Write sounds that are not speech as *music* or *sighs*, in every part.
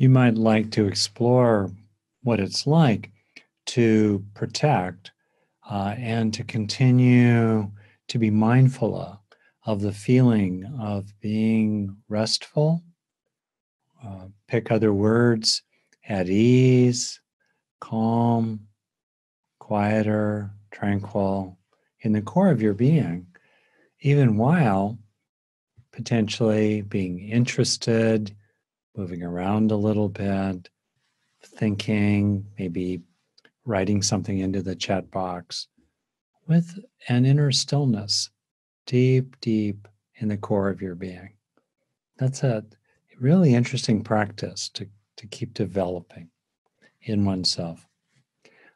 you might like to explore what it's like to protect uh, and to continue to be mindful of, of the feeling of being restful. Uh, pick other words at ease, calm, quieter, tranquil in the core of your being, even while potentially being interested, moving around a little bit, thinking, maybe writing something into the chat box with an inner stillness deep, deep in the core of your being. That's a really interesting practice to, to keep developing in oneself.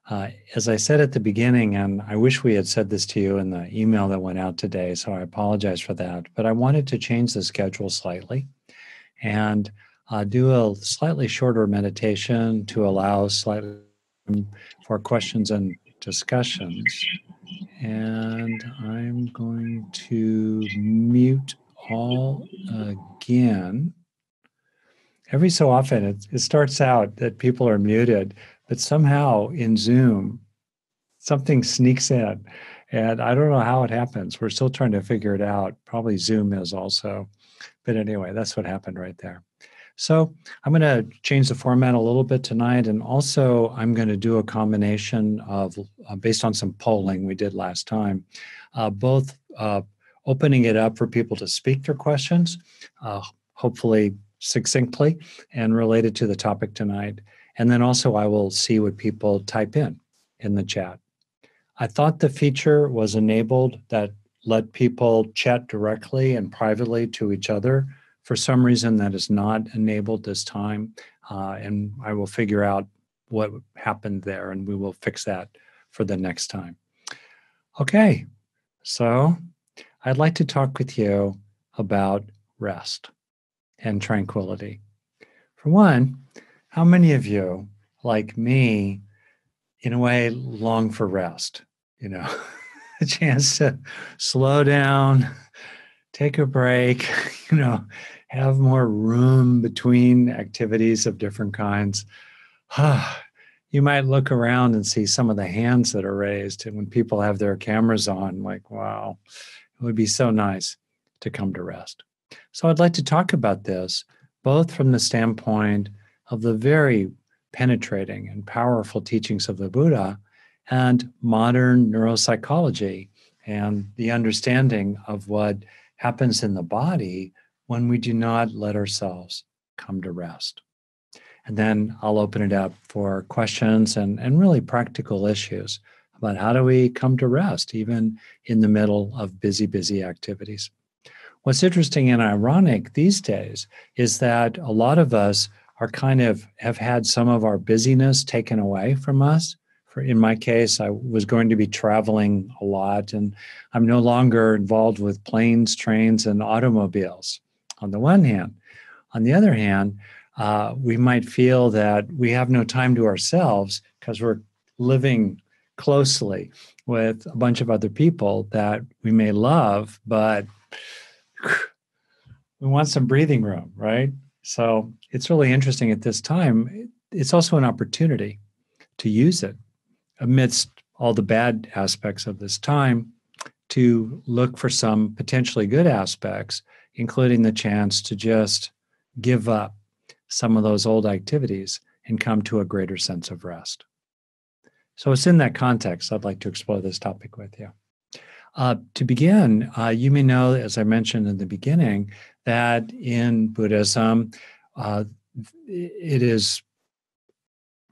Uh, as I said at the beginning, and I wish we had said this to you in the email that went out today, so I apologize for that, but I wanted to change the schedule slightly and uh, do a slightly shorter meditation to allow slightly for questions and discussions. And I'm going to mute all again. Every so often, it, it starts out that people are muted but somehow in Zoom, something sneaks in. And I don't know how it happens. We're still trying to figure it out. Probably Zoom is also. But anyway, that's what happened right there. So I'm going to change the format a little bit tonight. And also, I'm going to do a combination of, uh, based on some polling we did last time, uh, both uh, opening it up for people to speak their questions, uh, hopefully succinctly and related to the topic tonight, and then also, I will see what people type in in the chat. I thought the feature was enabled that let people chat directly and privately to each other. For some reason, that is not enabled this time. Uh, and I will figure out what happened there and we will fix that for the next time. Okay, so I'd like to talk with you about rest and tranquility. For one, how many of you, like me, in a way, long for rest? You know, *laughs* a chance to slow down, take a break, *laughs* you know, have more room between activities of different kinds. *sighs* you might look around and see some of the hands that are raised. And when people have their cameras on, like, wow, it would be so nice to come to rest. So I'd like to talk about this both from the standpoint of the very penetrating and powerful teachings of the Buddha and modern neuropsychology and the understanding of what happens in the body when we do not let ourselves come to rest. And then I'll open it up for questions and, and really practical issues about how do we come to rest, even in the middle of busy, busy activities. What's interesting and ironic these days is that a lot of us are kind of have had some of our busyness taken away from us. For in my case, I was going to be traveling a lot, and I'm no longer involved with planes, trains, and automobiles. On the one hand, on the other hand, uh, we might feel that we have no time to ourselves because we're living closely with a bunch of other people that we may love, but we want some breathing room, right? So it's really interesting at this time. It's also an opportunity to use it amidst all the bad aspects of this time to look for some potentially good aspects, including the chance to just give up some of those old activities and come to a greater sense of rest. So it's in that context I'd like to explore this topic with you. Uh, to begin, uh, you may know, as I mentioned in the beginning, that in Buddhism, uh, it is,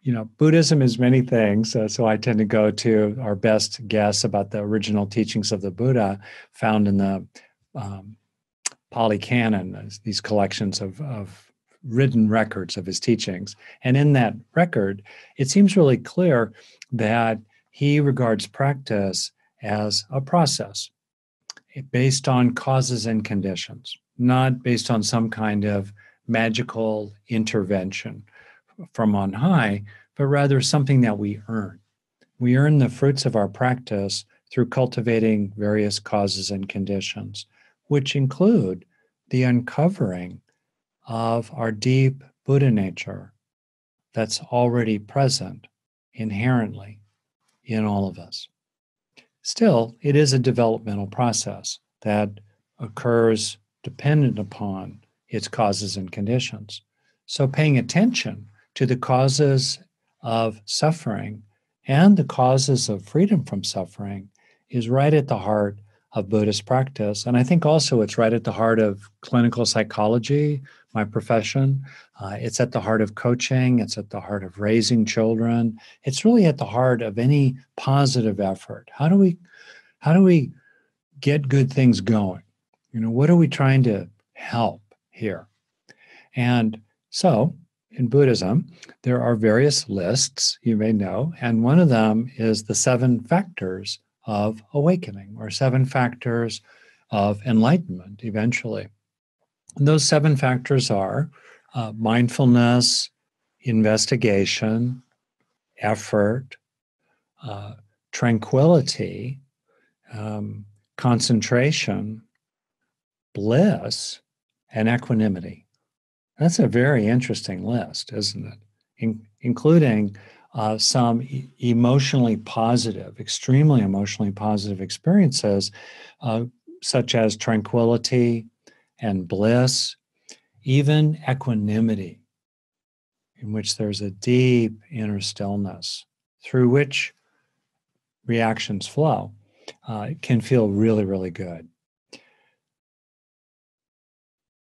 you know, Buddhism is many things. Uh, so I tend to go to our best guess about the original teachings of the Buddha found in the um, Pali Canon, these collections of, of written records of his teachings. And in that record, it seems really clear that he regards practice as a process based on causes and conditions not based on some kind of magical intervention from on high, but rather something that we earn. We earn the fruits of our practice through cultivating various causes and conditions, which include the uncovering of our deep Buddha nature that's already present inherently in all of us. Still, it is a developmental process that occurs dependent upon its causes and conditions. So, paying attention to the causes of suffering and the causes of freedom from suffering is right at the heart of Buddhist practice. And I think also it's right at the heart of clinical psychology, my profession. Uh, it's at the heart of coaching, it's at the heart of raising children. It's really at the heart of any positive effort. How do we how do we get good things going? You know, what are we trying to help here? And so in Buddhism, there are various lists you may know, and one of them is the seven factors of awakening or seven factors of enlightenment eventually. And those seven factors are uh, mindfulness, investigation, effort, uh, tranquility, um, concentration, bliss, and equanimity. That's a very interesting list, isn't it? In, including uh, some e- emotionally positive, extremely emotionally positive experiences, uh, such as tranquility and bliss, even equanimity, in which there's a deep inner stillness through which reactions flow, uh, can feel really, really good.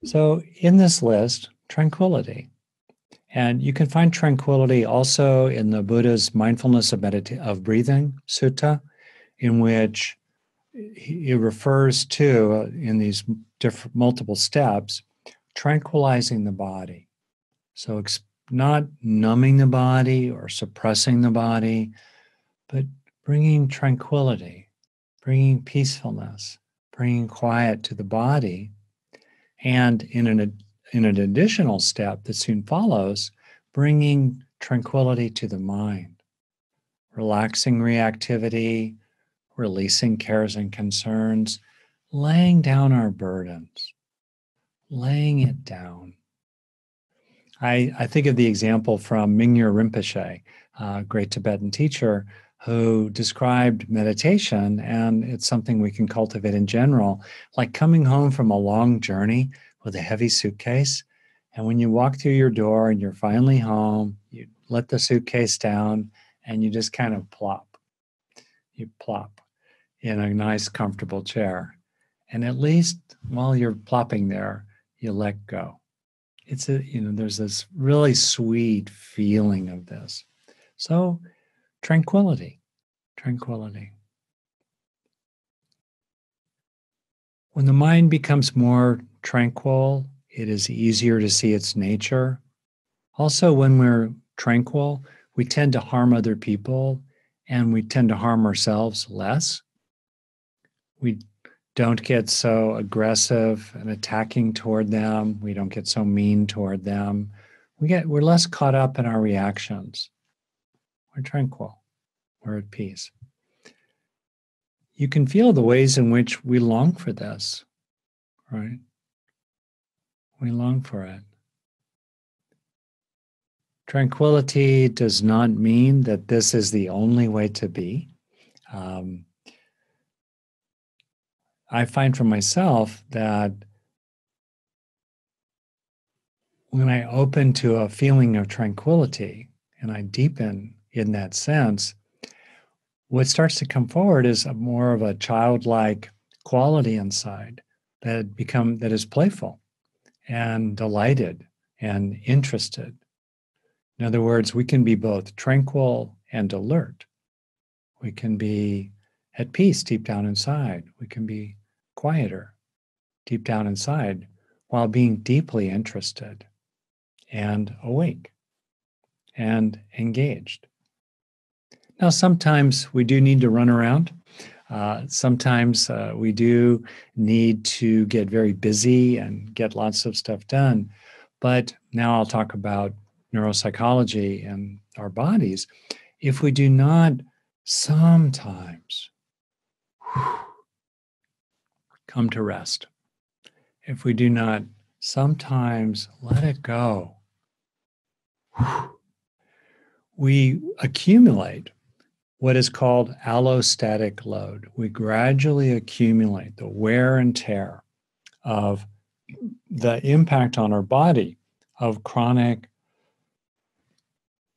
So, in this list, tranquility. And you can find tranquility also in the Buddha's mindfulness of, medita- of breathing sutta, in which he refers to, uh, in these different multiple steps, tranquilizing the body. So, ex- not numbing the body or suppressing the body, but bringing tranquility, bringing peacefulness, bringing quiet to the body. And in an in an additional step that soon follows, bringing tranquility to the mind, relaxing reactivity, releasing cares and concerns, laying down our burdens, laying it down. I, I think of the example from Mingyur Rinpoche, a great Tibetan teacher, who described meditation, and it's something we can cultivate in general, like coming home from a long journey with a heavy suitcase. And when you walk through your door and you're finally home, you let the suitcase down and you just kind of plop. You plop in a nice, comfortable chair. And at least while you're plopping there, you let go. It's a, you know, there's this really sweet feeling of this. So, tranquility, tranquility. When the mind becomes more tranquil, it is easier to see its nature. Also, when we're tranquil, we tend to harm other people and we tend to harm ourselves less. We don't get so aggressive and attacking toward them. We don't get so mean toward them. We get we're less caught up in our reactions. We're tranquil. We're at peace. You can feel the ways in which we long for this, right? We long for it. Tranquility does not mean that this is the only way to be. Um, I find for myself that when I open to a feeling of tranquility and I deepen in that sense, what starts to come forward is more of a childlike quality inside that become that is playful and delighted and interested. In other words, we can be both tranquil and alert. We can be at peace deep down inside. We can be quieter deep down inside while being deeply interested and awake and engaged. Now, sometimes we do need to run around uh, sometimes uh, we do need to get very busy and get lots of stuff done. But now I'll talk about neuropsychology and our bodies. If we do not sometimes come to rest, if we do not sometimes let it go we accumulate what is called allostatic load. We gradually accumulate the wear and tear of the impact on our body of chronic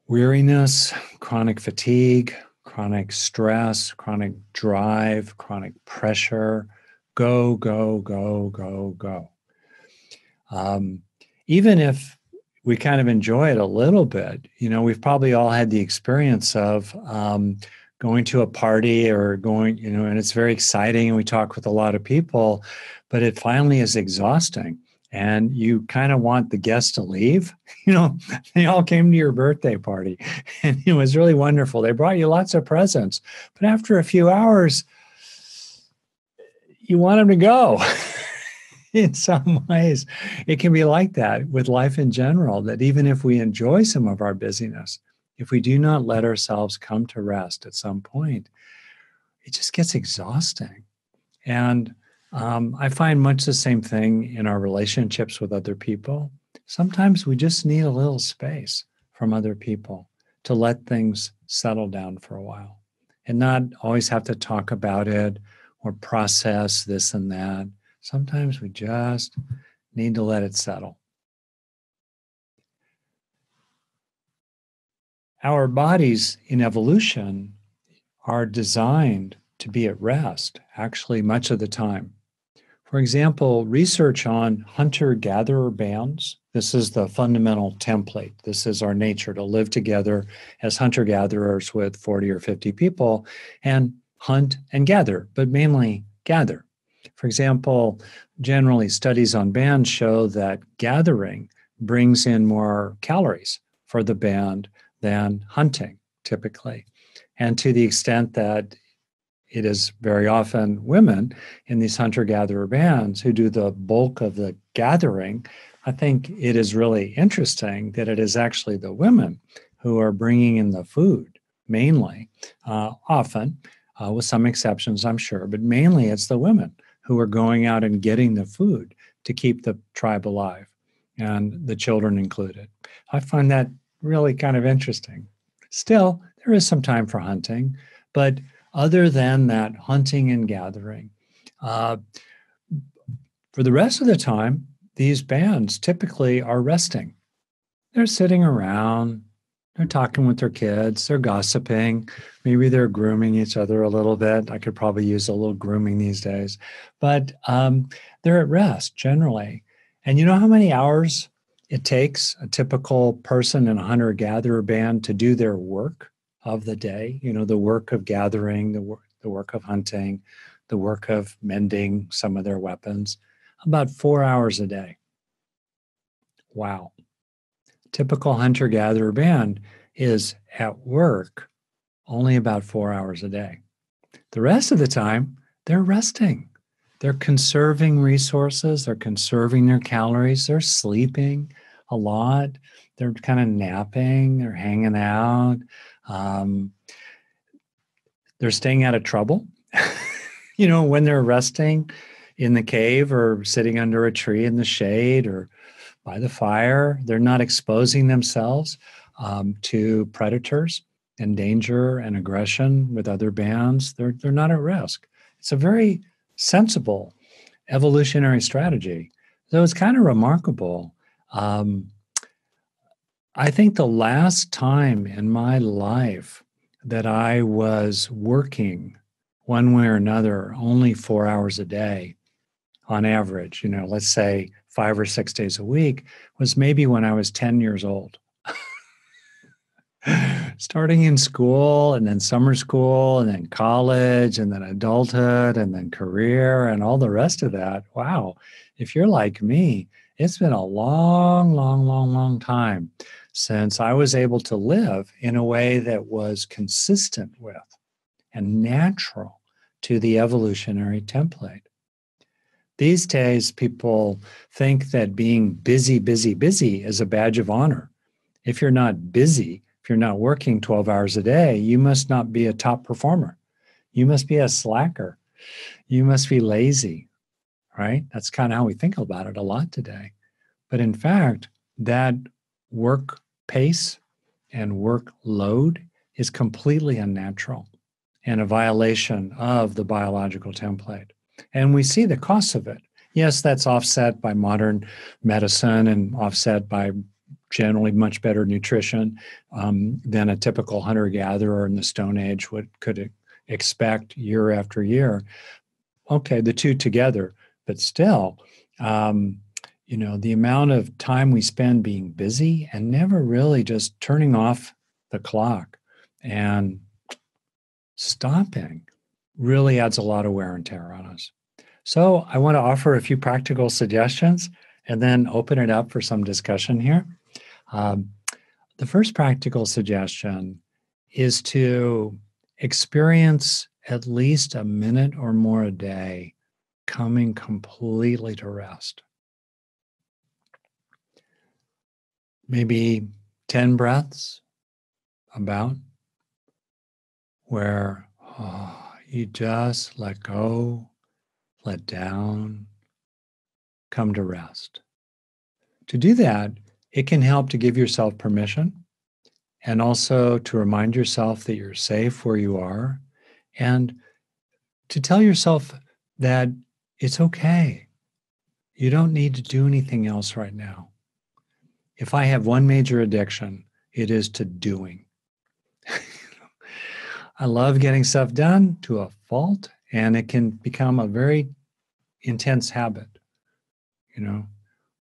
weariness, chronic fatigue, chronic stress, chronic drive, chronic pressure. Go, go, go, go, go. Um, even if we kind of enjoy it a little bit, you know, we've probably all had the experience of um, going to a party or going, you know, and it's very exciting and we talk with a lot of people, but it finally is exhausting and you kind of want the guests to leave. *laughs* You know, they all came to your birthday party *laughs* and it was really wonderful. They brought you lots of presents, but after a few hours, you want them to go. *laughs* *laughs* in some ways, it can be like that with life in general, that even if we enjoy some of our busyness, if we do not let ourselves come to rest at some point, it just gets exhausting. And um, I find much the same thing in our relationships with other people. Sometimes we just need a little space from other people to let things settle down for a while and not always have to talk about it or process this and that. Sometimes we just need to let it settle. Our bodies in evolution are designed to be at rest, actually, much of the time. For example, research on hunter gatherer bands. This is the fundamental template. This is our nature to live together as hunter gatherers with 40 or 50 people and hunt and gather, but mainly gather. For example, generally studies on bands show that gathering brings in more calories for the band than hunting typically. And to the extent that it is very often women in these hunter gatherer bands who do the bulk of the gathering. I think it is really interesting that it is actually the women who are bringing in the food mainly, uh, often, uh, with some exceptions, I'm sure, but mainly it's the women who are going out and getting the food to keep the tribe alive, and the children included. I find that really kind of interesting. Still, there is some time for hunting, but other than that hunting and gathering. Uh, for the rest of the time, these bands typically are resting. They're sitting around, they're talking with their kids, they're gossiping, maybe they're grooming each other a little bit. I could probably use a little grooming these days, but um, they're at rest generally. And you know how many hours it takes a typical person in a hunter gatherer band to do their work? of the day, you know, the work of gathering, the work, the work of hunting, the work of mending some of their weapons, about four hours a day. Wow. Typical hunter gatherer band is at work only about four hours a day. The rest of the time, they're resting. They're conserving resources, they're conserving their calories, they're sleeping a lot, they're kind of napping, they're hanging out, um, they're staying out of trouble. *laughs* you know, when they're resting in the cave or sitting under a tree in the shade or by the fire, they're not exposing themselves um, to predators and danger and aggression with other bands. They're, they're not at risk. It's a very sensible evolutionary strategy. So it's kind of remarkable. Um, I think the last time in my life that I was working one way or another only four hours a day on average, you know, let's say five or six days a week, was maybe when I was 10 years old. *laughs* Starting in school and then summer school and then college and then adulthood and then career and all the rest of that. Wow. If you're like me, it's been a long, long, long, long time since I was able to live in a way that was consistent with and natural to the evolutionary template. These days, people think that being busy, busy, busy is a badge of honor. If you're not busy, if you're not working 12 hours a day, you must not be a top performer. You must be a slacker. You must be lazy, right? That's kind of how we think about it a lot today. But in fact, that work pace and workload is completely unnatural and a violation of the biological template. And we see the costs of it. Yes, that's offset by modern medicine and offset by generally much better nutrition um, than a typical hunter gatherer in the Stone Age would could expect year after year. Okay, the two together, but still, um, you know, the amount of time we spend being busy and never really just turning off the clock and stopping really adds a lot of wear and tear on us. So, I want to offer a few practical suggestions and then open it up for some discussion here. Um, the first practical suggestion is to experience at least a minute or more a day coming completely to rest. Maybe 10 breaths, about, where oh, you just let go, let down, come to rest. To do that, it can help to give yourself permission and also to remind yourself that you're safe where you are and to tell yourself that it's okay. You don't need to do anything else right now. If I have one major addiction, it is to doing. *laughs* I love getting stuff done to a fault, and it can become a very intense habit. You know,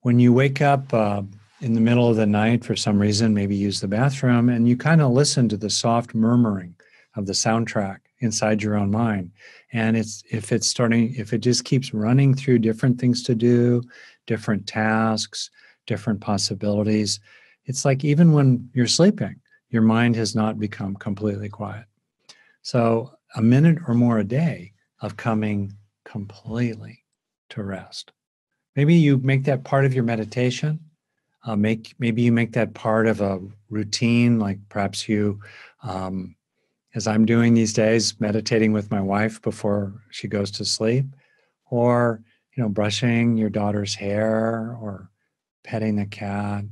when you wake up uh, in the middle of the night for some reason, maybe use the bathroom, and you kind of listen to the soft murmuring of the soundtrack inside your own mind. And it's if it's starting, if it just keeps running through different things to do, different tasks, different possibilities, it's like even when you're sleeping, your mind has not become completely quiet. So a minute or more a day of coming completely to rest. Maybe you make that part of your meditation uh, make maybe you make that part of a routine, like perhaps you, um, as I'm doing these days, meditating with my wife before she goes to sleep, or you know, brushing your daughter's hair or petting the cat.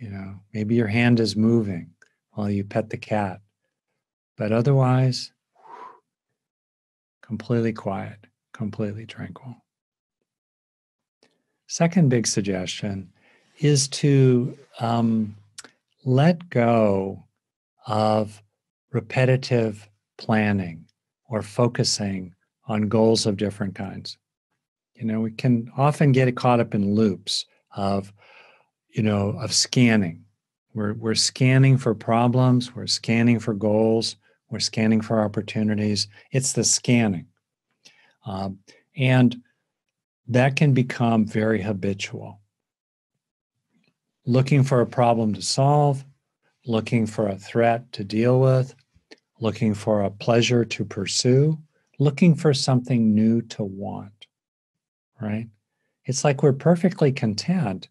You know, maybe your hand is moving while you pet the cat, but otherwise, completely quiet, completely tranquil. Second big suggestion is to um, let go of repetitive planning or focusing on goals of different kinds. You know, we can often get caught up in loops of, you know, of scanning. We're, we're scanning for problems, we're scanning for goals, we're scanning for opportunities. It's the scanning. Um, and that can become very habitual looking for a problem to solve, looking for a threat to deal with, looking for a pleasure to pursue, looking for something new to want, right? It's like we're perfectly content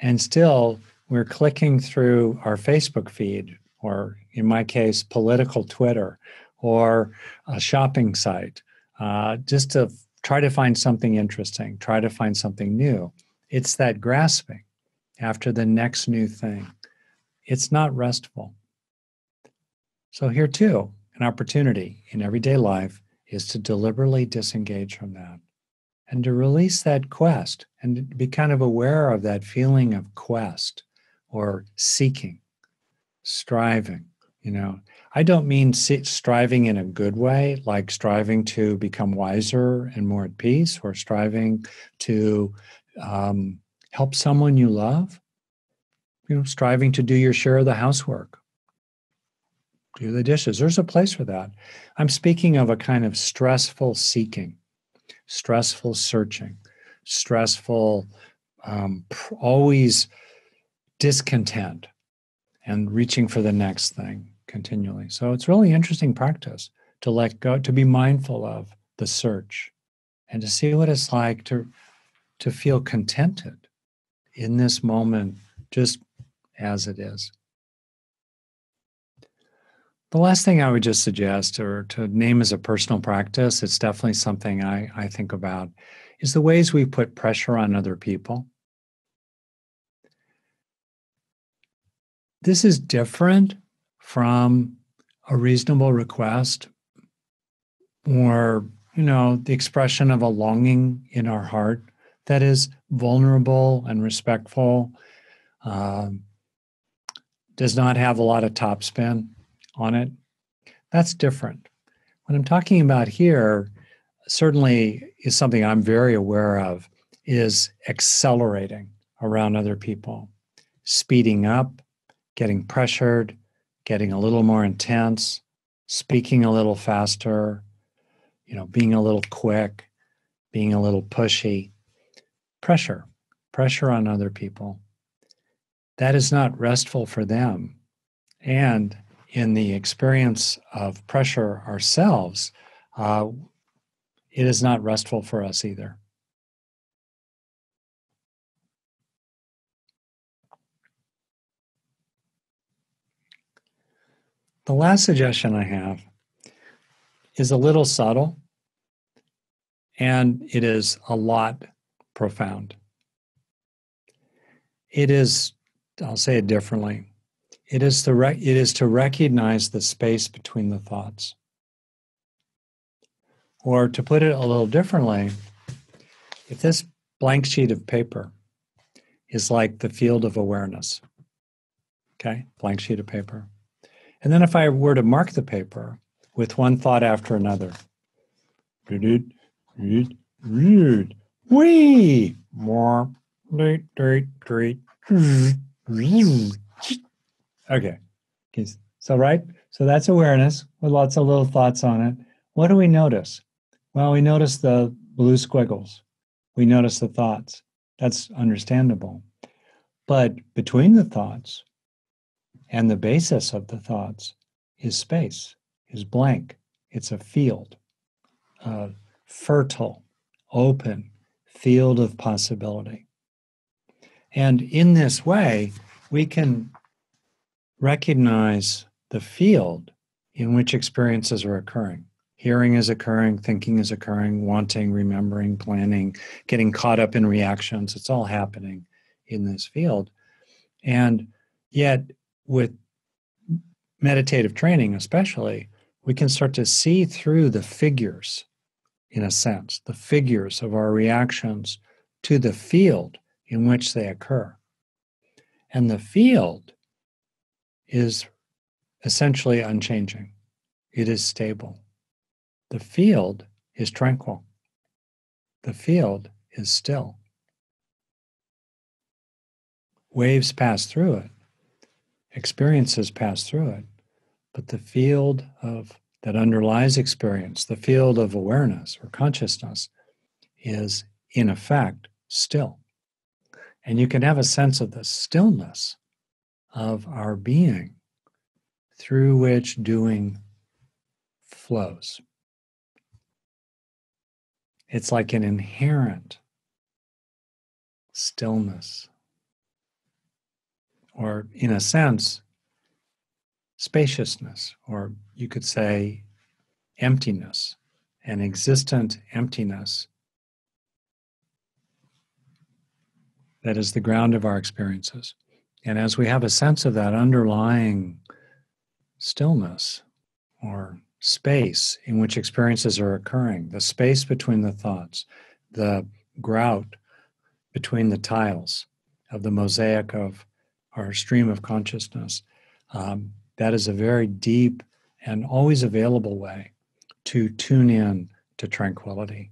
and still we're clicking through our Facebook feed, or in my case, political Twitter or a shopping site, uh, just to try to find something interesting, try to find something new. It's that grasping after the next new thing. It's not restful. So, here too, an opportunity in everyday life is to deliberately disengage from that and to release that quest and be kind of aware of that feeling of quest or seeking, striving. You know, I don't mean striving in a good way, like striving to become wiser and more at peace, or striving to um, help someone you love, you know, striving to do your share of the housework, do the dishes. There's a place for that. I'm speaking of a kind of stressful seeking, stressful searching, stressful, um, always discontent and reaching for the next thing continually. So it's really interesting practice to let go, to be mindful of the search and to see what it's like to to feel contented in this moment just as it is. The last thing I would just suggest, or to name as a personal practice, it's definitely something I, I think about, is the ways we put pressure on other people. This is different from a reasonable request or, you know, the expression of a longing in our heart that is vulnerable and respectful, um, does not have a lot of topspin on it. That's different. What I'm talking about here certainly is something I'm very aware of is accelerating around other people, speeding up, getting pressured, getting a little more intense, speaking a little faster, you know, being a little quick, being a little pushy. Pressure, pressure on other people. That is not restful for them. And in the experience of pressure ourselves, uh, it is not restful for us either. The last suggestion I have is a little subtle and it is a lot profound. It is, I'll say it differently. It is, to it is to recognize the space between the thoughts. Or to put it a little differently, if this blank sheet of paper is like the field of awareness, okay, blank sheet of paper. And then if I were to mark the paper with one thought after another, wee, more, okay. So, right? So that's awareness with lots of little thoughts on it. What do we notice? Well, we notice the blue squiggles. We notice the thoughts. That's understandable. But between the thoughts, and the basis of the thoughts is space, is blank. It's a field, a fertile, open field of possibility. And in this way, we can recognize the field in which experiences are occurring. Hearing is occurring, thinking is occurring, wanting, remembering, planning, getting caught up in reactions. It's all happening in this field. And yet, with meditative training, especially, we can start to see through the figures, in a sense, the figures of our reactions to the field in which they occur. And the field is essentially unchanging, it is stable. The field is tranquil, the field is still. Waves pass through it, experiences pass through it, but the field of that underlies experience, the field of awareness or consciousness, is in effect still. And you can have a sense of the stillness of our being through which doing flows. It's like an inherent stillness, or in a sense, spaciousness, or you could say emptiness, an existent emptiness that is the ground of our experiences. And as we have a sense of that underlying stillness or space in which experiences are occurring, the space between the thoughts, the grout between the tiles of the mosaic of our stream of consciousness, um, that is a very deep and always available way to tune in to tranquility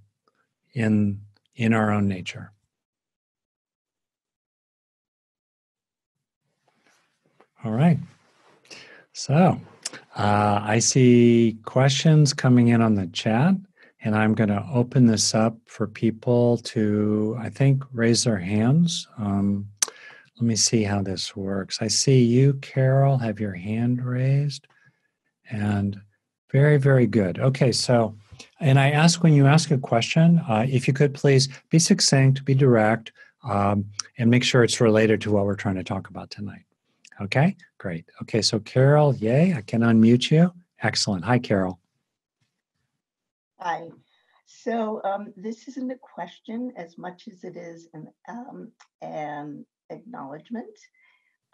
in, in our own nature. All right. So uh, I see questions coming in on the chat, and I'm going to open this up for people to, I think, raise their hands. Um, let me see how this works. I see you, Carol, have your hand raised. And very, very good. Okay, so, and I ask when you ask a question, uh, if you could please be succinct, be direct, um, and make sure it's related to what we're trying to talk about tonight. Okay, great. Okay, so Carol, yay, I can unmute you. Excellent. Hi, Carol. Hi. So um, this isn't a question as much as it is an, um, an acknowledgement.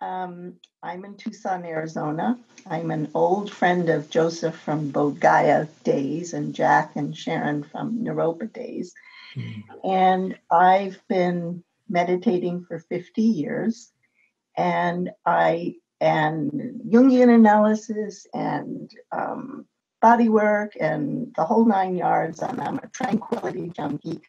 Um, I'm in Tucson, Arizona. I'm an old friend of Joseph from Bodh Gaya days and Jack and Sharon from Naropa days. Mm-hmm. And I've been meditating for 50 years. And I and Jungian analysis and um, body work and the whole nine yards. And I'm a tranquility junkie.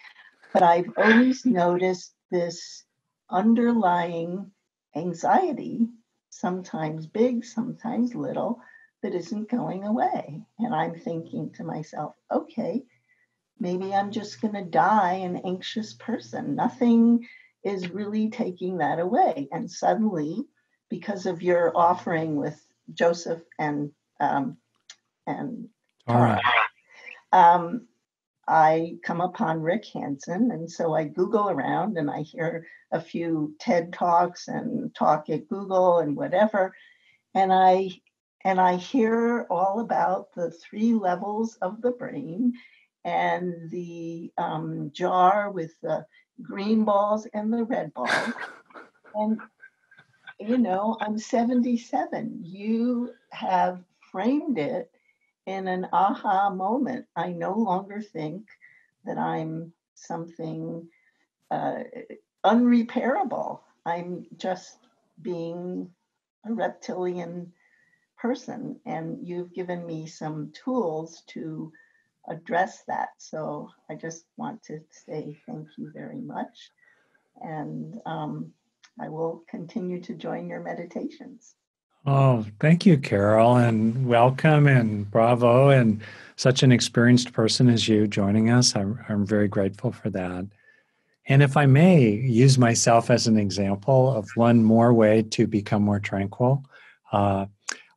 But I've always noticed this underlying anxiety, sometimes big, sometimes little, that isn't going away. And I'm thinking to myself, okay, maybe I'm just going to die an anxious person. Nothing is really taking that away. And suddenly, because of your offering with Joseph and um, and Tara, um, I come upon Rick Hanson, and so I Google around and I hear a few TED talks and talk at Google and whatever, and I and I hear all about the three levels of the brain and the um, jar with the green balls and the red balls, and you know I'm 77. You have framed it in an aha moment, I no longer think that I'm something uh, unrepairable. I'm just being a reptilian person, and you've given me some tools to address that. So I just want to say thank you very much. And um, I will continue to join your meditations. Oh, thank you, Carol, and welcome and bravo, and such an experienced person as you joining us. I'm, I'm very grateful for that. And if I may use myself as an example of one more way to become more tranquil, uh,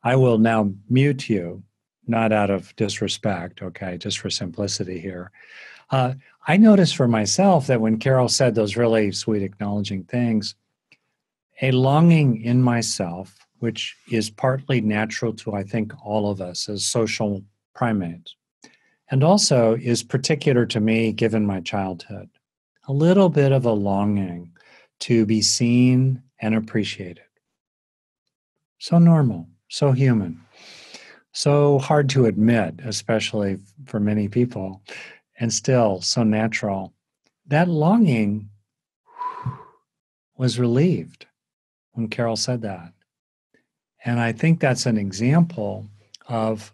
I will now mute you, not out of disrespect, okay, just for simplicity here. Uh, I noticed for myself that when Carol said those really sweet, acknowledging things, a longing in myself which is partly natural to, I think, all of us as social primates, and also is particular to me given my childhood. A little bit of a longing to be seen and appreciated. So normal, so human, so hard to admit, especially for many people, and still so natural. That longing was relieved when Carol said that. And I think that's an example of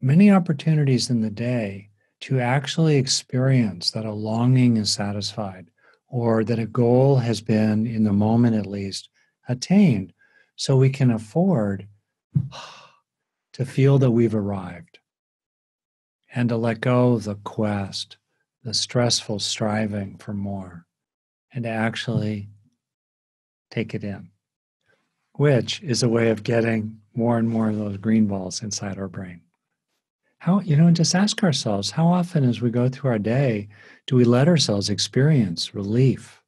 many opportunities in the day to actually experience that a longing is satisfied or that a goal has been, in the moment at least, attained. So we can afford *sighs* to feel that we've arrived and to let go of the quest, the stressful striving for more, and to actually take it in which is a way of getting more and more of those green balls inside our brain. How, you know, just ask ourselves how often as we go through our day do we let ourselves experience relief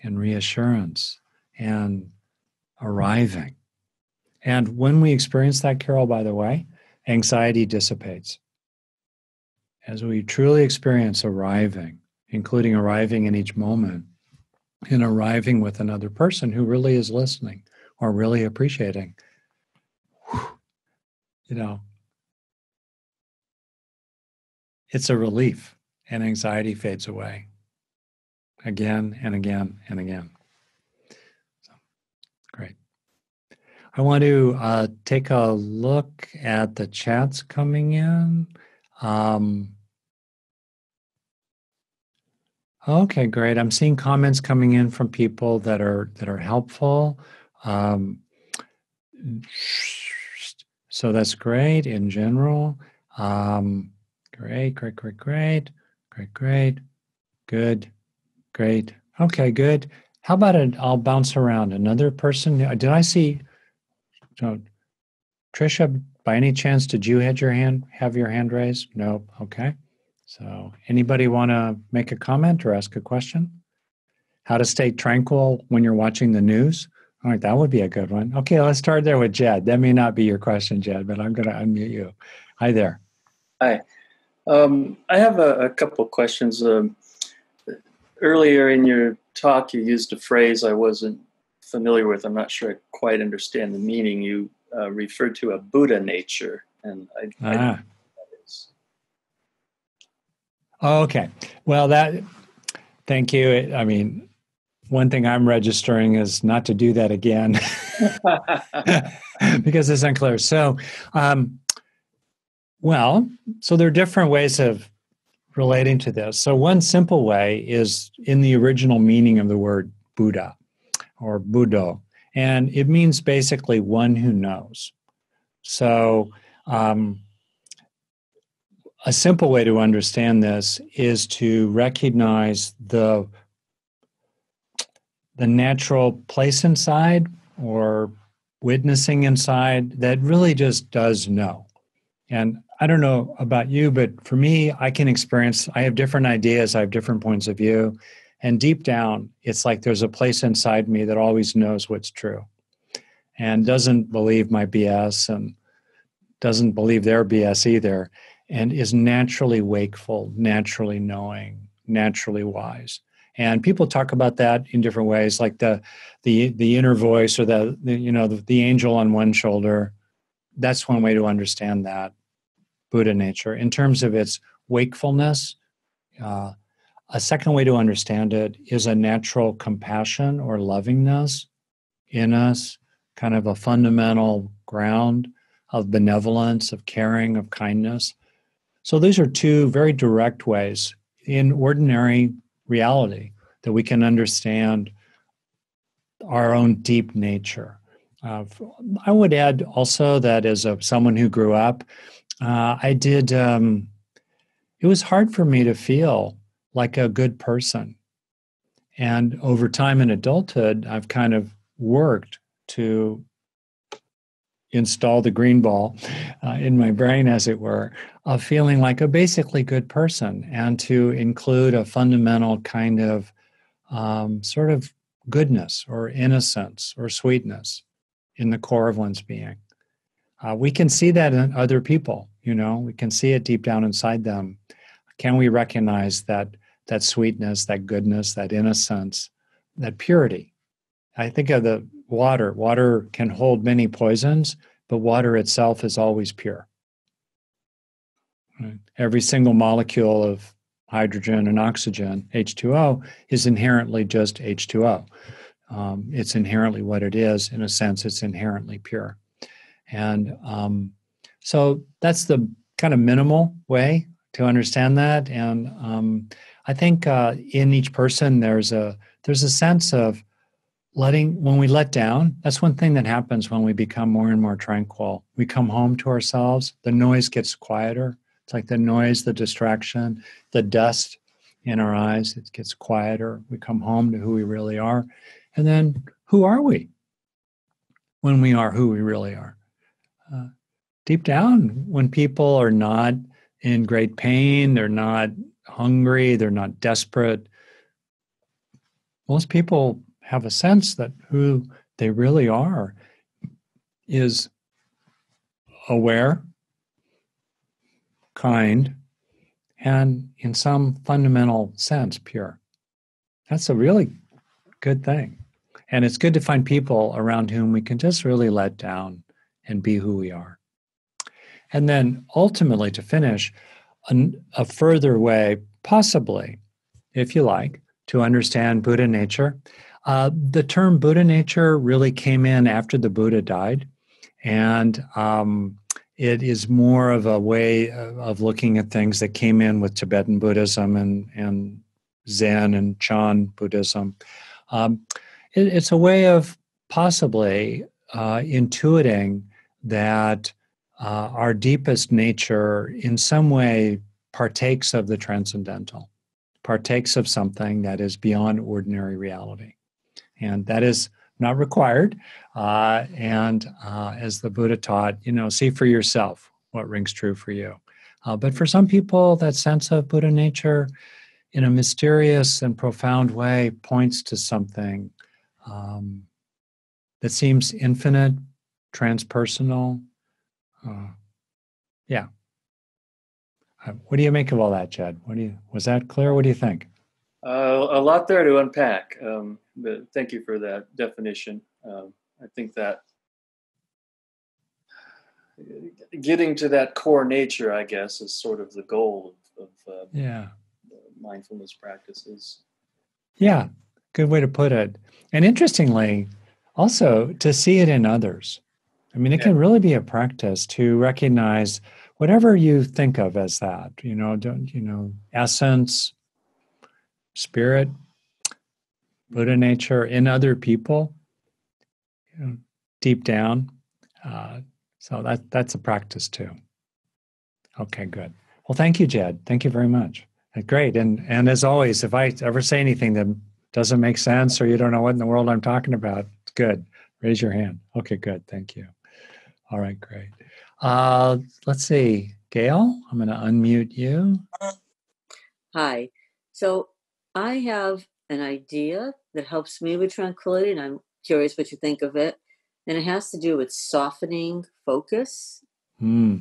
and reassurance and arriving? And when we experience that, Carol, by the way, anxiety dissipates. As we truly experience arriving, including arriving in each moment, and arriving with another person who really is listening, or really appreciating, you know, it's a relief and anxiety fades away again and again and again. So, great. I want to uh, take a look at the chats coming in. Um, okay, great. I'm seeing comments coming in from people that are that are helpful. Um, so that's great in general. Um, great, great, great, great, great, great, good, great. Okay, good. How about it? I'll bounce around. Another person. Did I see? So, Trisha, by any chance, did you have your hand have your hand raised? Nope. Okay. So, anybody want to make a comment or ask a question? How to stay tranquil when you're watching the news? All right, that would be a good one. Okay, let's start there with Jed. That may not be your question, Jed, but I'm going to unmute you. Hi there. Hi. Um, I have a, a couple questions. Um, earlier in your talk, you used a phrase I wasn't familiar with. I'm not sure I quite understand the meaning. You uh, referred to a Buddha nature, and I, ah. I that is. okay. Well, that. Thank you. I mean, one thing I'm registering is not to do that again *laughs* *laughs* because it's unclear. So, um, well, so there are different ways of relating to this. So, one simple way is in the original meaning of the word Buddha or Buddho, and it means basically one who knows. So, um, a simple way to understand this is to recognize the the natural place inside or witnessing inside that really just does know. And I don't know about you, but for me, I can experience, I have different ideas, I have different points of view. And deep down, it's like there's a place inside me that always knows what's true and doesn't believe my BS and doesn't believe their BS either and is naturally wakeful, naturally knowing, naturally wise. And people talk about that in different ways, like the the the inner voice or the, the you know the, the angel on one shoulder. That's one way to understand that Buddha nature in terms of its wakefulness. Uh, a second way to understand it is a natural compassion or lovingness in us, kind of a fundamental ground of benevolence, of caring, of kindness. So these are two very direct ways in ordinary reality that we can understand our own deep nature. Uh, I would add also that as a, someone who grew up, uh, I did, um, it was hard for me to feel like a good person. And over time in adulthood, I've kind of worked to install the green ball uh, in my brain, as it were, of feeling like a basically good person and to include a fundamental kind of um, sort of goodness or innocence or sweetness in the core of one's being. Uh, we can see that in other people, you know, we can see it deep down inside them. Can we recognize that that sweetness, that goodness, that innocence, that purity? I think of the water. Water can hold many poisons, but water itself is always pure. Right? Every single molecule of hydrogen and oxygen, H2O, is inherently just H2O. Um, it's inherently what it is. In a sense, it's inherently pure. And um, so that's the kind of minimal way to understand that. And um, I think uh, in each person there's a there's a sense of letting when we let down. That's one thing that happens when we become more and more tranquil. We come home to ourselves. The noise gets quieter. It's like the noise, the distraction, the dust in our eyes. It gets quieter. We come home to who we really are, and then who are we when we are who we really are? Uh, deep down, when people are not in great pain, they're not hungry, they're not desperate, most people have a sense that who they really are is aware, kind, and in some fundamental sense, pure. That's a really good thing. And it's good to find people around whom we can just really let down and be who we are. And then ultimately, to finish, a, a further way, possibly, if you like, to understand Buddha nature. Uh, the term Buddha nature really came in after the Buddha died. And um, it is more of a way of looking at things that came in with Tibetan Buddhism and, and Zen and Chan Buddhism. Um, it, it's a way of possibly uh, intuiting that uh, our deepest nature in some way partakes of the transcendental, partakes of something that is beyond ordinary reality. And that is not required. Uh, and uh, as the Buddha taught, you know, see for yourself what rings true for you. Uh, but for some people, that sense of Buddha nature in a mysterious and profound way points to something um, that seems infinite, transpersonal, uh, yeah. Uh, what do you make of all that, Jed? What do you was that clear? What do you think? Uh, a lot there to unpack. Um, but thank you for that definition. Um, I think that getting to that core nature, I guess, is sort of the goal of, of uh, yeah mindfulness practices. Yeah, good way to put it. And interestingly, also to see it in others. I mean, it yeah. can really be a practice to recognize whatever you think of as that. You know, don't you know essence, spirit, Buddha nature in other people, you know, deep down. Uh, so that that's a practice too. Okay, good. Well, thank you, Jed. Thank you very much. Great. And and as always, if I ever say anything that doesn't make sense or you don't know what in the world I'm talking about, good. Raise your hand. Okay, good. Thank you. All right, great. Uh, let's see. Gail, I'm going to unmute you. Hi. So I have an idea that helps me with tranquility, and I'm curious what you think of it. And it has to do with softening focus. Hmm.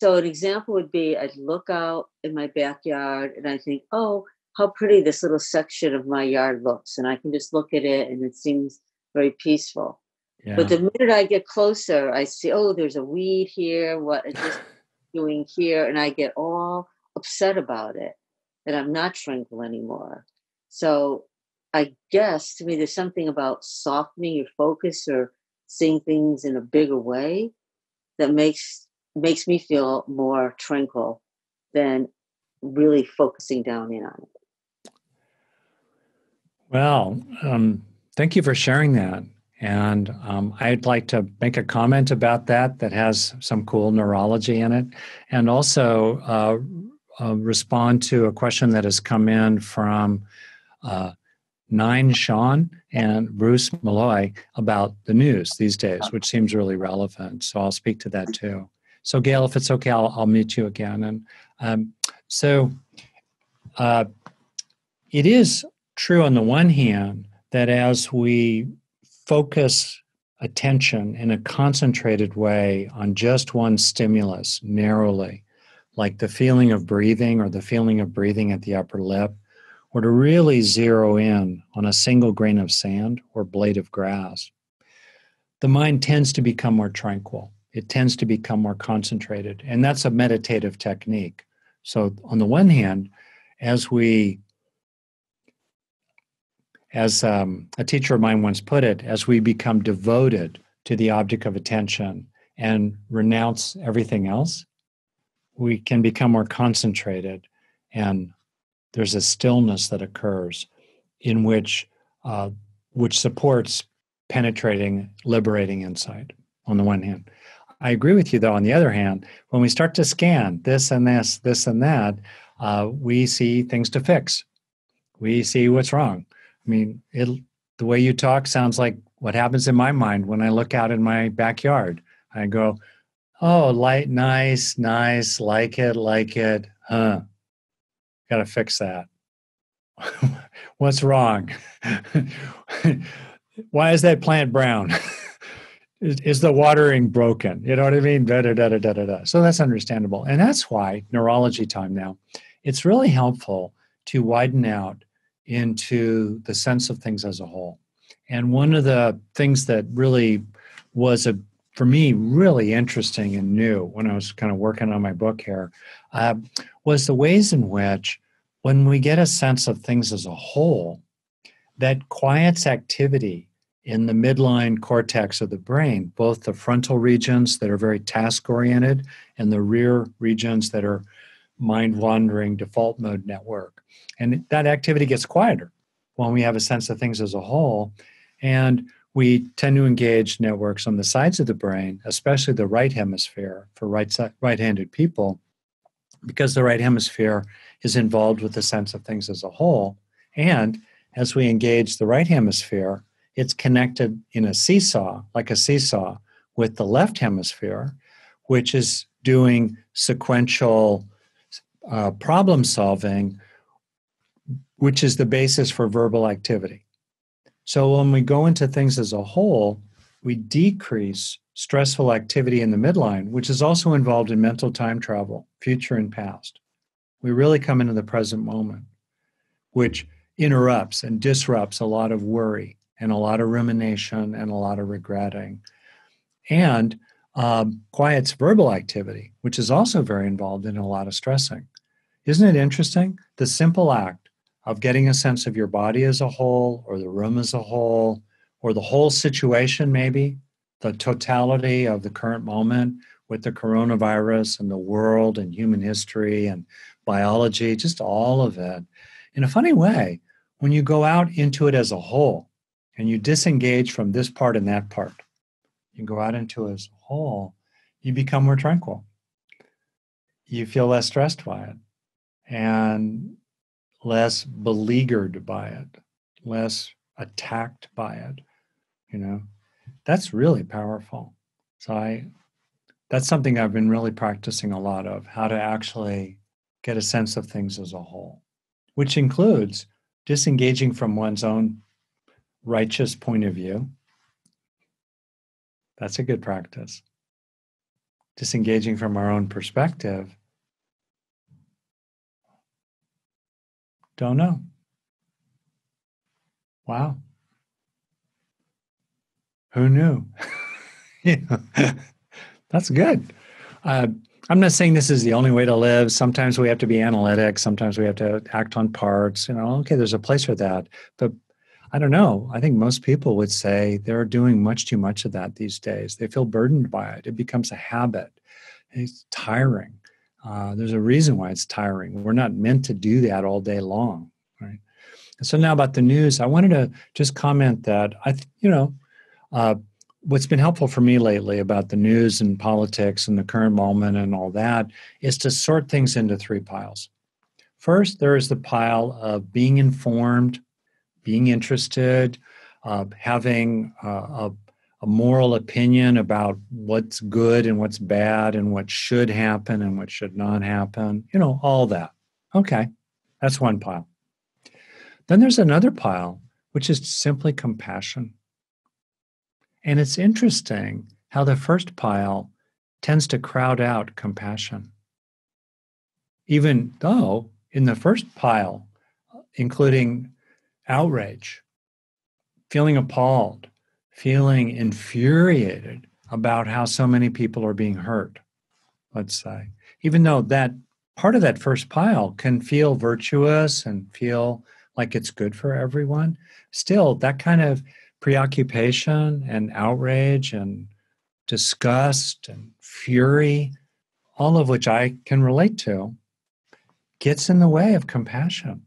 So an example would be I'd look out in my backyard and I think, oh, how pretty this little section of my yard looks. And I can just look at it and it seems very peaceful. Yeah. But the minute I get closer, I see, oh, there's a weed here, what is this *laughs* doing here? And I get all upset about it. And I'm not tranquil anymore. So I guess to me, there's something about softening your focus or seeing things in a bigger way that makes makes me feel more tranquil than really focusing down in on it. Well, um, thank you for sharing that. And um, I'd like to make a comment about that that has some cool neurology in it, and also uh, uh, respond to a question that has come in from uh, Nine Sean and Bruce Malloy about the news these days, which seems really relevant. So I'll speak to that too. So, Gail, if it's okay, I'll, I'll meet you again. And um, so, uh, it is true on the one hand that as we focus attention in a concentrated way on just one stimulus narrowly, like the feeling of breathing or the feeling of breathing at the upper lip, or to really zero in on a single grain of sand or blade of grass, the mind tends to become more tranquil it tends to become more concentrated. And that's a meditative technique. So, on the one hand, as we, as um, a teacher of mine once put it, as we become devoted to the object of attention and renounce everything else, we can become more concentrated. And there's a stillness that occurs in which, uh, which supports penetrating, liberating insight on the one hand. I agree with you, though, on the other hand, when we start to scan this and this, this and that, uh, we see things to fix. We see what's wrong. I mean, it, the way you talk sounds like what happens in my mind when I look out in my backyard. I go, oh, light, nice, nice, like it, like it. Huh. Got to fix that. *laughs* What's wrong? *laughs* Why is that plant brown? *laughs* is, the watering broken? You know what I mean? Da, da, da, da, da, da. So that's understandable. And that's why neurology time now, it's really helpful to widen out into the sense of things as a whole. And one of the things that really was a for me really interesting and new when I was kind of working on my book here uh, was the ways in which when we get a sense of things as a whole, that quiets activity in the midline cortex of the brain, both the frontal regions that are very task oriented and the rear regions that are mind wandering default mode network. And that activity gets quieter when we have a sense of things as a whole. And we tend to engage networks on the sides of the brain, especially the right hemisphere for right right-handed people, because the right hemisphere is involved with the sense of things as a whole. And as we engage the right hemisphere, it's connected in a seesaw, like a seesaw, with the left hemisphere, which is doing sequential uh, problem solving, which is the basis for verbal activity. So when we go into things as a whole, we decrease stressful activity in the midline, which is also involved in mental time travel, future and past. We really come into the present moment, which interrupts and disrupts a lot of worry and a lot of rumination and a lot of regretting. And um, quiets verbal activity, which is also very involved in a lot of stressing. Isn't it interesting? The simple act of getting a sense of your body as a whole, or the room as a whole, or the whole situation, maybe the totality of the current moment with the coronavirus and the world and human history and biology, just all of it. In a funny way, when you go out into it as a whole and you disengage from this part and that part, you go out into it as a whole, you become more tranquil. You feel less stressed by it and less beleaguered by it, less attacked by it. You know, that's really powerful. So I, that's something I've been really practicing a lot of how to actually get a sense of things as a whole, which includes disengaging from one's own righteous point of view. That's a good practice. Disengaging from our own perspective. Don't know. Wow. Who knew? *laughs* That's good. Uh, I'm not saying this is the only way to live. Sometimes we have to be analytic. Sometimes we have to act on parts. You know, okay, there's a place for that. But I don't know. I think most people would say they're doing much too much of that these days. They feel burdened by it. It becomes a habit. It's tiring. Uh, there's a reason why it's tiring. We're not meant to do that all day long, right? so now about the news, I wanted to just comment that I, you know, uh, what's been helpful for me lately about the news and politics and the current moment and all that is to sort things into three piles. First, there is the pile of being informed, being interested, uh, having uh, a, a moral opinion about what's good and what's bad and what should happen and what should not happen, you know, all that. Okay, that's one pile. Then there's another pile, which is simply compassion and it's interesting how the first pile tends to crowd out compassion. Even though in the first pile, including outrage, feeling appalled, feeling infuriated about how so many people are being hurt, let's say, even though that part of that first pile can feel virtuous and feel like it's good for everyone, still that kind of preoccupation and outrage and disgust and fury, all of which I can relate to, gets in the way of compassion.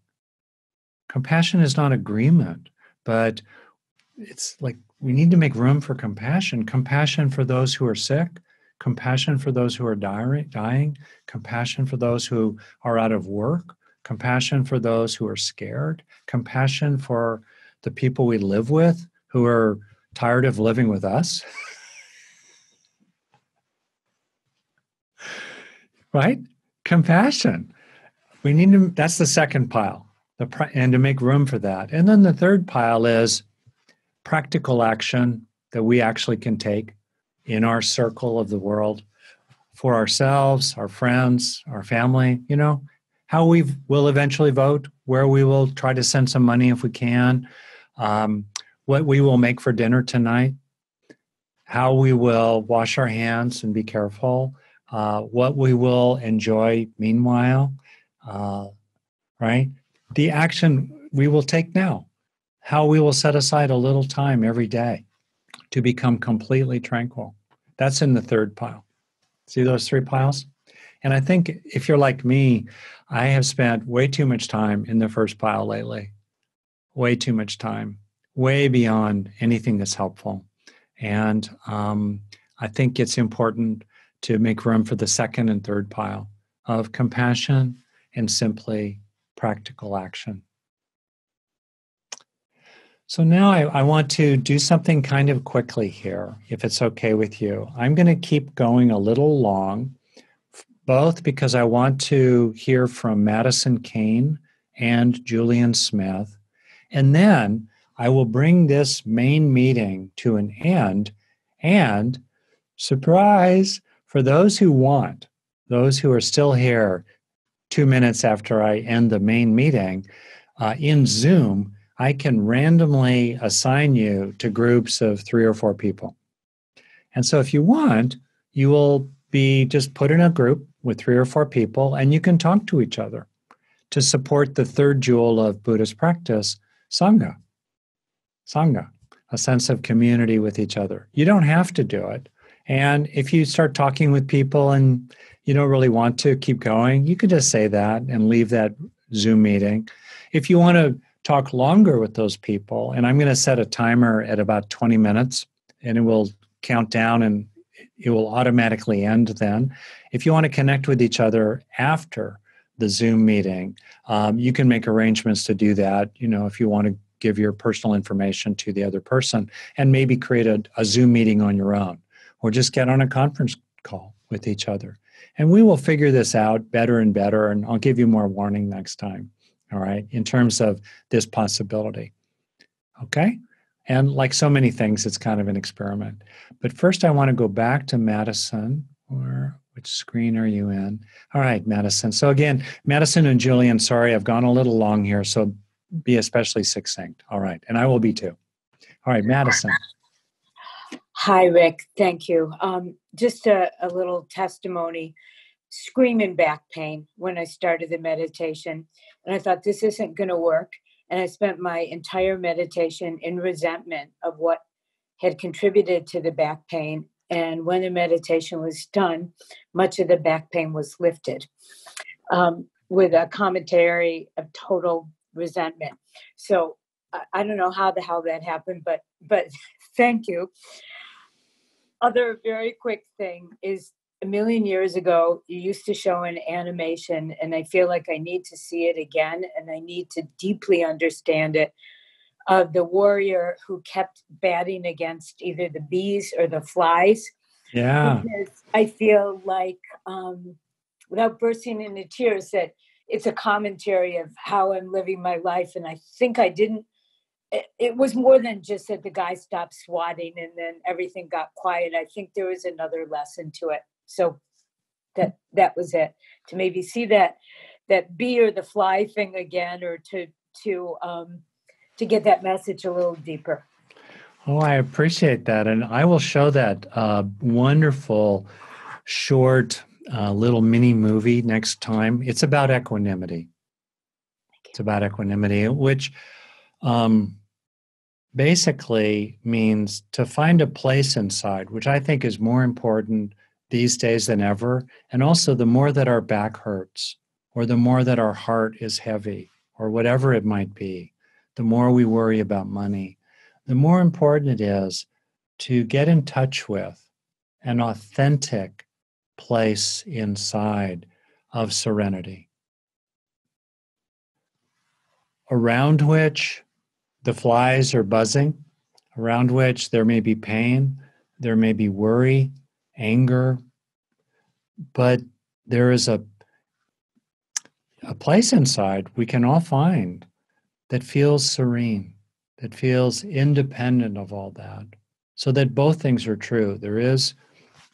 Compassion is not agreement, but it's like we need to make room for compassion compassion for those who are sick, compassion for those who are dying, compassion for those who are out of work, compassion for those who are scared, compassion for the people we live with who are tired of living with us. *laughs* right? Compassion. We need to, that's the second pile, the, and to make room for that. And then the third pile is practical action that we actually can take in our circle of the world for ourselves, our friends, our family, you know, how we will eventually vote, where we will try to send some money if we can, um, what we will make for dinner tonight, how we will wash our hands and be careful, uh, what we will enjoy meanwhile, uh, right? The action we will take now, how we will set aside a little time every day to become completely tranquil. That's in the third pile. See those three piles? And I think if you're like me, I have spent way too much time in the first pile lately. Way too much time way beyond anything that's helpful. And um, I think it's important to make room for the second and third pile of compassion and simply practical action. So now I, I, want to do something kind of quickly here, if it's okay with you. I'm going to keep going a little long, both because I want to hear from Madison Kane and Julian Smith. And then I will bring this main meeting to an end. And surprise, for those who want, those who are still here two minutes after I end the main meeting, uh, in Zoom, I can randomly assign you to groups of three or four people. And so if you want, you will be just put in a group with three or four people and you can talk to each other to support the third jewel of Buddhist practice, Sangha. Sangha, a sense of community with each other. You don't have to do it. And if you start talking with people and you don't really want to keep going, you could just say that and leave that Zoom meeting. If you want to talk longer with those people, and I'm going to set a timer at about 20 minutes and it will count down and it will automatically end then. If you want to connect with each other after the Zoom meeting, um, you can make arrangements to do that. You know, if you want to give your personal information to the other person and maybe create a, a Zoom meeting on your own or just get on a conference call with each other. And we will figure this out better and better. And I'll give you more warning next time. All right, in terms of this possibility. Okay. And like so many things, it's kind of an experiment. But first, I want to go back to Madison, or which screen are you in? All right, Madison. So again, Madison and Julian, sorry, I've gone a little long here, so be especially succinct. All right, and I will be too. All right, Madison. Hi, Rick. Thank you. Um, just a, a little testimony. Screaming back pain when I started the meditation. And I thought, this isn't going to work. And I spent my entire meditation in resentment of what had contributed to the back pain. And when the meditation was done, much of the back pain was lifted um, with a commentary of total resentment. So I, I don't know how the hell that happened, but but *laughs* thank you. Other very quick thing is a million years ago, you used to show an animation, and I feel like I need to see it again, and I need to deeply understand it. Of the warrior who kept batting against either the bees or the flies. Yeah. Because I feel like, um, without bursting into tears, that it's a commentary of how I'm living my life. And I think I didn't, it, it was more than just that the guy stopped swatting and then everything got quiet. I think there was another lesson to it so that that was it to maybe see that that bee or the fly thing again or to to um to get that message a little deeper oh i appreciate that and i will show that uh, wonderful short uh, little mini movie next time. It's about equanimity. It's about equanimity which um, basically means to find a place inside which i think is more important these days than ever. And also, the more that our back hurts, or the more that our heart is heavy, or whatever it might be, the more we worry about money, the more important it is to get in touch with an authentic place inside of serenity, around which the flies are buzzing, around which there may be pain, there may be worry, anger, but there is a a place inside we can all find that feels serene, that feels independent of all that. So that both things are true. There is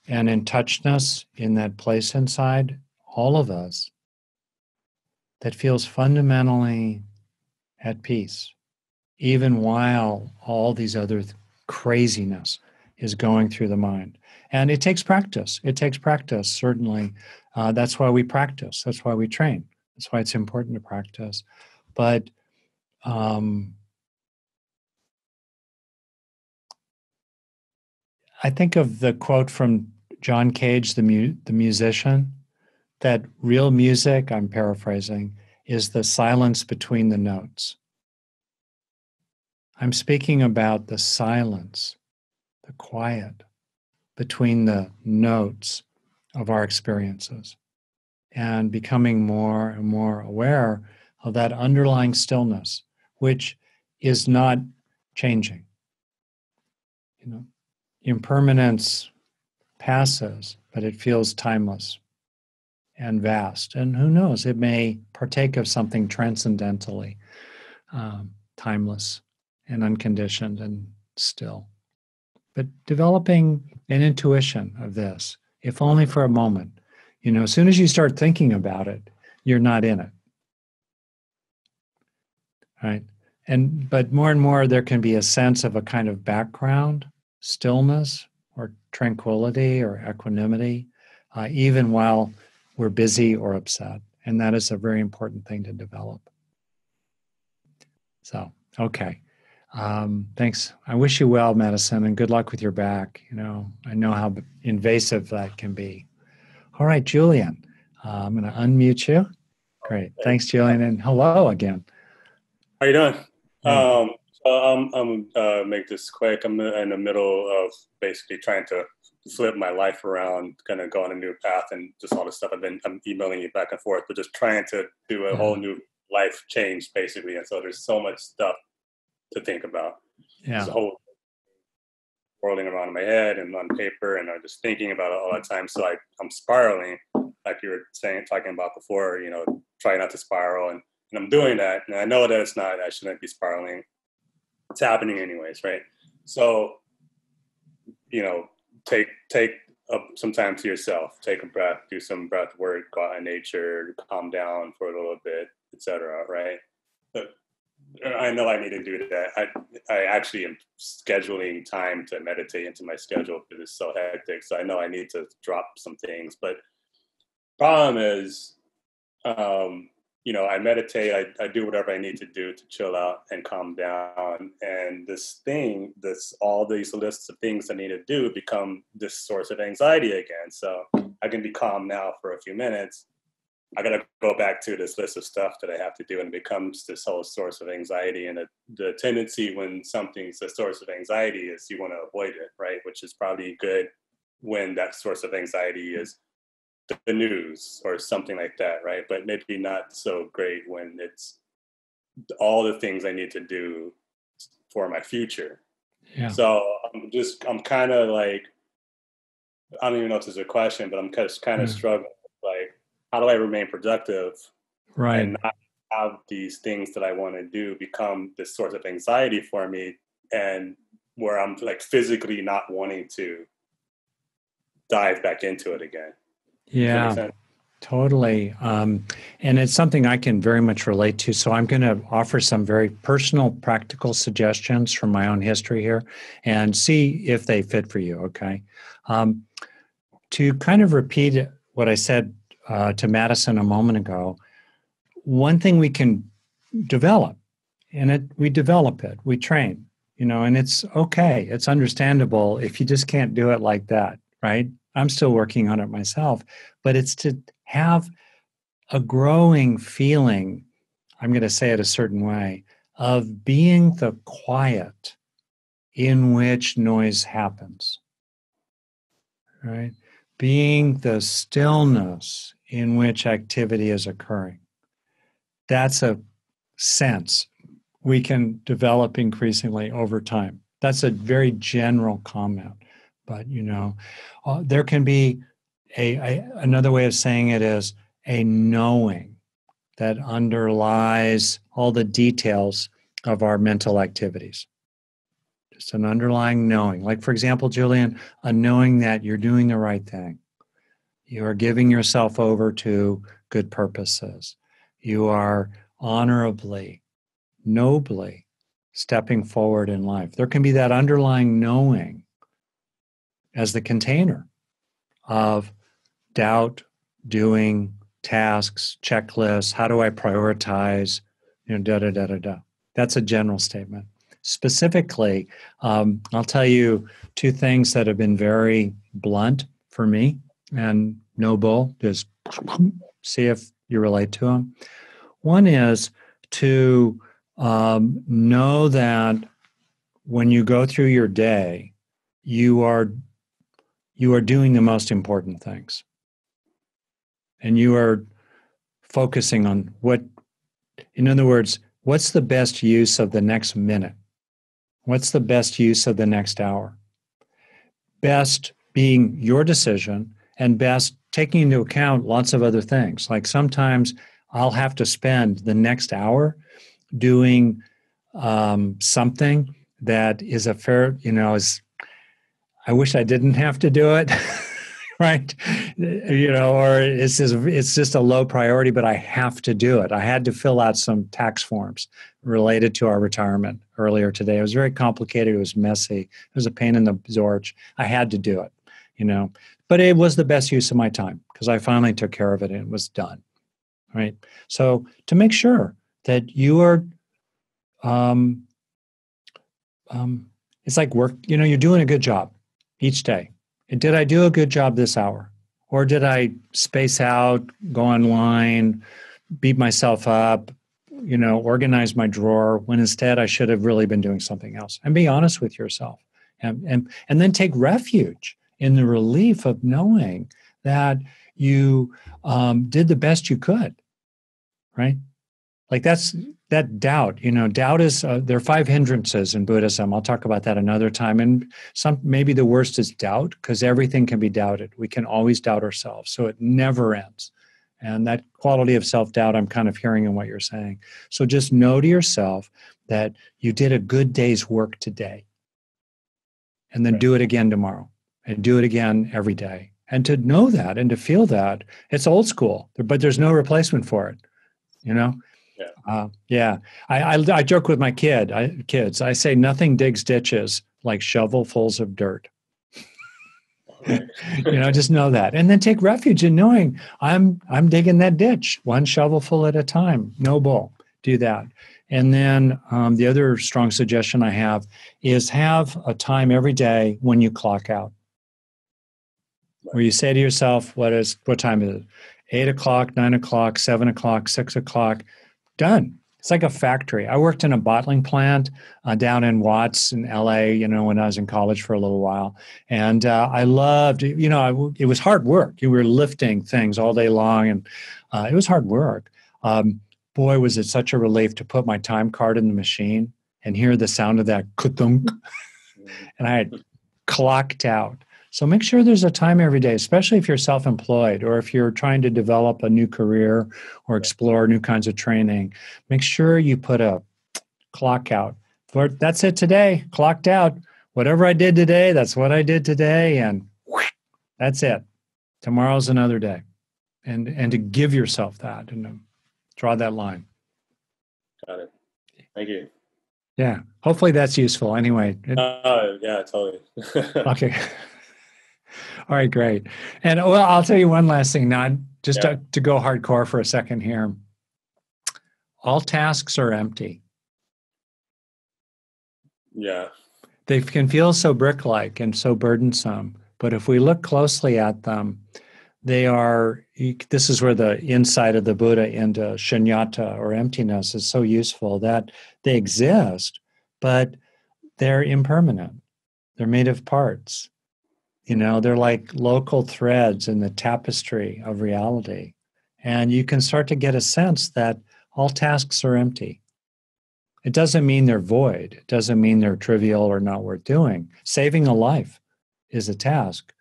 an in touchness in that place inside all of us that feels fundamentally at peace, even while all these other th- craziness is going through the mind. And it takes practice. It takes practice, certainly. Uh, that's why we practice. That's why we train. That's why it's important to practice. But um, I think of the quote from John Cage, the, mu- the musician, that real music, I'm paraphrasing, is the silence between the notes. I'm speaking about the silence the quiet between the notes of our experiences and becoming more and more aware of that underlying stillness, which is not changing. You know, impermanence passes, but it feels timeless and vast. And who knows, it may partake of something transcendentally um, timeless and unconditioned and still but developing an intuition of this, if only for a moment. You know, as soon as you start thinking about it, you're not in it. right? And but more and more there can be a sense of a kind of background stillness or tranquility or equanimity, uh, even while we're busy or upset. And that is a very important thing to develop. So, okay. Um, thanks. I wish you well, Madison, and good luck with your back. You know, I know how invasive that can be. All right, Julian, uh, I'm going to unmute you. Great. Thanks, Julian, and hello again. How you doing? Um, so I'm, uh, make this quick. I'm in the middle of basically trying to flip my life around, kind of go on a new path, and just all the stuff I've been I'm emailing you back and forth, but just trying to do a whole new life change, basically. And so there's so much stuff to think about. Yeah. There's a whole whirling around in my head and on paper, and I'm just thinking about it all the time. So I, I'm spiraling, like you were saying, talking about before. You know, try not to spiral, and, and I'm doing that, and I know that it's not. I shouldn't be spiraling. It's happening anyways, right? So, you know, take take up some time to yourself. Take a breath, do some breath work, go out in nature, calm down for a little bit, etc. Right? But I know I need to do that. I I actually am scheduling time to meditate into my schedule because it's so hectic. So I know I need to drop some things. But problem is, um, you know, I meditate. I, I do whatever I need to do to chill out and calm down. And this thing, this all these lists of things I need to do become this source of anxiety again. So I can be calm now for a few minutes. I got to go back to this list of stuff that I have to do, and it becomes this whole source of anxiety. And the, the tendency when something's a source of anxiety is you want to avoid it, right? Which is probably good when that source of anxiety is the news or something like that, right? But maybe not so great when it's all the things I need to do for my future. Yeah. So I'm just, I'm kind of like, I don't even know if this is a question, but I'm just kind of hmm. Yeah. struggling. with, Like, how do I remain productive Right. and not have these things that I want to do become this source of anxiety for me and where I'm like physically not wanting to dive back into it again. Does that make Yeah. Totally. Um, and it's something I can very much relate to. So I'm going to offer some very personal, practical suggestions from my own history here and see if they fit for you. Okay. Um, to kind of repeat what I said uh, to Madison a moment ago, one thing we can develop, and it we develop it, we train, you know, and it's okay. It's understandable if you just can't do it like that, right? I'm still working on it myself, but it's to have a growing feeling, I'm going to say it a certain way, of being the quiet in which noise happens. Right? Being the stillness in which activity is occurring. That's a sense we can develop increasingly over time. That's a very general comment, but you know, uh, there can be a, a another way of saying it is a knowing that underlies all the details of our mental activities. Just an underlying knowing. Like, for example, Julian, a knowing that you're doing the right thing. You are giving yourself over to good purposes. You are honorably, nobly stepping forward in life. There can be that underlying knowing as the container of doubt, doing, tasks, checklists. How do I prioritize? You know, da da da da da. That's a general statement. Specifically, um, I'll tell you two things that have been very blunt for me and no bull. Just *clears throat* see if you relate to them. One is to um, know that when you go through your day, you are you are doing the most important things. And you are focusing on what in other words what's the best use of the next minute? What's the best use of the next hour? Best being your decision and best taking into account lots of other things. Like sometimes i'll have to spend the next hour doing um, something that is a fair you know is i wish i didn't have to do it *laughs* right? You know, or it's just, it's just a low priority, but I have to do it. I had to fill out some tax forms related to our retirement earlier today. It was very complicated. It was messy. It was a pain in the zorch. I had to do it, you know, but it was the best use of my time because I finally took care of it and it was done. Right. So to make sure that you are, um, um, it's like work, you know, you're doing a good job each day. And did I do a good job this hour? Or did I space out, go online, beat myself up, you know, organize my drawer when instead I should have really been doing something else? And be honest with yourself. And, and, and then take refuge in the relief of knowing that you um, did the best you could, right? Like that's that doubt you know doubt is uh, there are five hindrances in buddhism. I'll talk about that another time. And some maybe the worst is doubt because everything can be doubted. We can always doubt ourselves so it never ends. And that quality of self-doubt i'm kind of hearing in what you're saying. So just know to yourself that you did a good day's work today. And then right. do it again tomorrow. And do it again every day. And to know that and to feel that it's old school but there's no replacement for it you know yeah. Uh, yeah. I, I, I joke with my kid, I, kids. I say nothing digs ditches like shovelfuls of dirt. *laughs* you know, just know that, and then take refuge in knowing I'm I'm digging that ditch one shovelful at a time. No bull. Do that. And then um, the other strong suggestion I have is have a time every day when you clock out, where you say to yourself, "What is what time is it? Eight o'clock, nine o'clock, seven o'clock, six o'clock." Done. It's like a factory. I worked in a bottling plant uh, down in Watts in LA, you know, when I was in college for a little while. And uh, I loved, you know, I, it was hard work. You were lifting things all day long, and uh, it was hard work. Um, boy, was it such a relief to put my time card in the machine and hear the sound of that *laughs* kutunk. and I had clocked out. So make sure there's a time every day, especially if you're self employed or if you're trying to develop a new career or explore new kinds of training. Make sure you put a clock out. For that's it today, clocked out. Whatever I did today, that's what I did today. And *sniffs* that's it. Tomorrow's another day. And and to give yourself that and draw that line. Got it. Thank you. Yeah. Hopefully that's useful. Anyway. uh, yeah, totally. *laughs* okay. All right, great. And well, I'll tell you one last thing, Not just yeah. to, to go hardcore for a second here. All tasks are empty. Yeah. They can feel so brick like and so burdensome. But if we look closely at them, they are, this is where the insight of the Buddha into shunyata or emptiness is so useful that they exist, but they're impermanent. They're made of parts. You know, they're like local threads in the tapestry of reality. And you can start to get a sense that all tasks are empty. It doesn't mean they're void, it doesn't mean they're trivial or not worth doing. Saving a life is a task.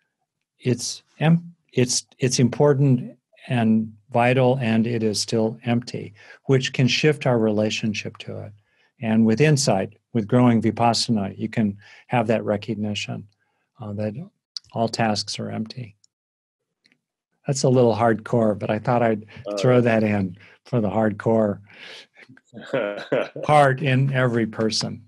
It's it's it's important and vital and it is still empty, which can shift our relationship to it. And with insight, with growing vipassana, you can have that recognition uh, that all tasks are empty. That's a little hardcore, but I thought I'd uh, throw that in for the hardcore *laughs* part in every person.